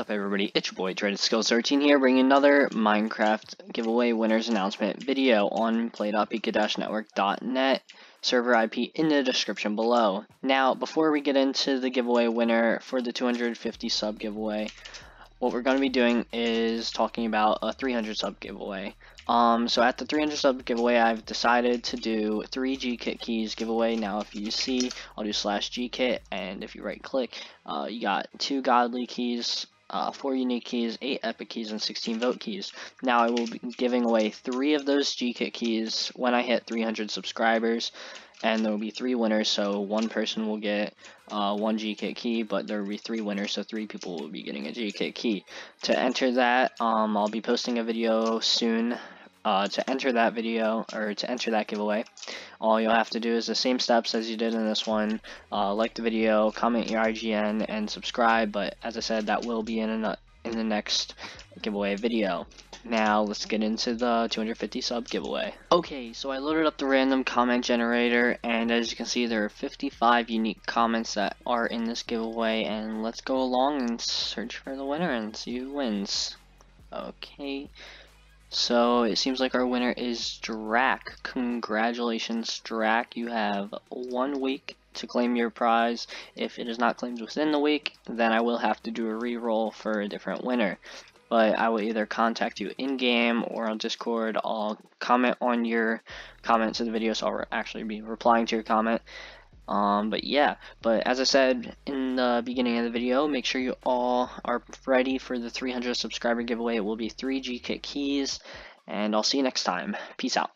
up everybody, it's your boy Dreaded Skills 13 here bringing another Minecraft giveaway winners announcement video on play.pika-network.net server IP in the description below. Now before we get into the giveaway winner for the 250 sub giveaway, what we're going to be doing is talking about a 300 sub giveaway. Um, so at the 300 sub giveaway, I've decided to do three G-Kit keys giveaway. Now, if you see, I'll do slash G-Kit, and if you right click, uh, you got two godly keys, uh, four unique keys, eight epic keys, and 16 vote keys. Now, I will be giving away three of those G-Kit keys when I hit 300 subscribers and there will be three winners so one person will get uh, one GKit key but there will be three winners so three people will be getting a GKit key to enter that um, I'll be posting a video soon uh, to enter that video or to enter that giveaway all you'll have to do is the same steps as you did in this one uh, like the video comment your IGN and subscribe but as I said that will be in, a, in the next giveaway video now let's get into the 250 sub giveaway. Okay, so I loaded up the random comment generator and as you can see there are 55 unique comments that are in this giveaway and let's go along and search for the winner and see who wins. Okay, so it seems like our winner is Drac. Congratulations Drac, you have one week to claim your prize. If it is not claimed within the week, then I will have to do a re-roll for a different winner but I will either contact you in-game or on Discord. I'll comment on your comment to the video, so I'll actually be replying to your comment. Um, but yeah, but as I said in the beginning of the video, make sure you all are ready for the 300 subscriber giveaway. It will be three G Kit keys, and I'll see you next time. Peace out.